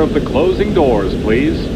Of the closing doors, please.